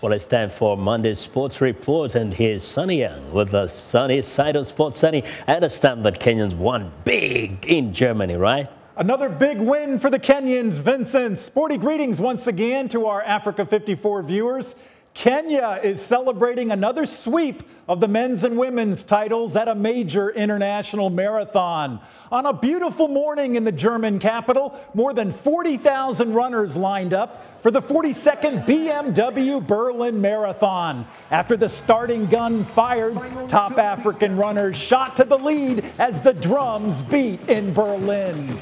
Well, it's time for Monday's Sports Report, and here's Sonny Young with the Sonny Side of Sports. Sonny, I understand that Kenyans won big in Germany, right? Another big win for the Kenyans, Vincent. Sporty greetings once again to our Africa 54 viewers. Kenya is celebrating another sweep of the men's and women's titles at a major international marathon. On a beautiful morning in the German capital, more than 40,000 runners lined up for the 42nd BMW Berlin Marathon. After the starting gun fired, top African runners shot to the lead as the drums beat in Berlin.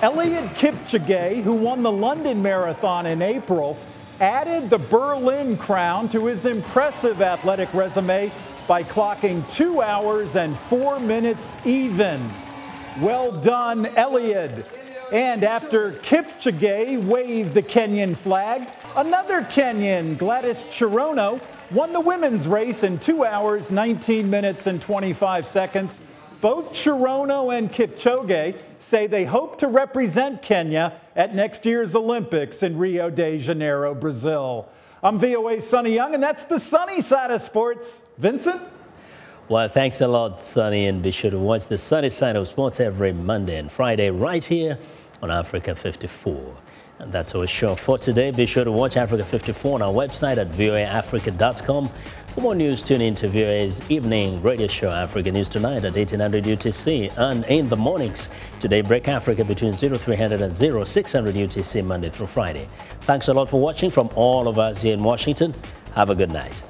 Eliud Kipchoge, who won the London Marathon in April, added the Berlin crown to his impressive athletic resume by clocking two hours and four minutes even. Well done, Eliud. And after Kipchoge waved the Kenyan flag, another Kenyan, Gladys Cherono, won the women's race in 2 hours, 19 minutes, and 25 seconds. Both Cherono and Kipchoge say they hope to represent Kenya at next year's Olympics in Rio de Janeiro, Brazil. I'm VOA Sonny Young, and that's the Sonny Side of Sports. Vincent? Well, thanks a lot, Sonny, and be sure to watch the Sonny Side of Sports every Monday and Friday right here on Africa 54. And that's our show for today. Be sure to watch Africa 54 on our website at voaafrica.com. For more news, tune in to VOA's evening radio show, Africa News Tonight at 1800 UTC. And in the mornings, to Daybreak Africa between 0300 and 0600 UTC, Monday through Friday. Thanks a lot for watching from all of us here in Washington. Have a good night.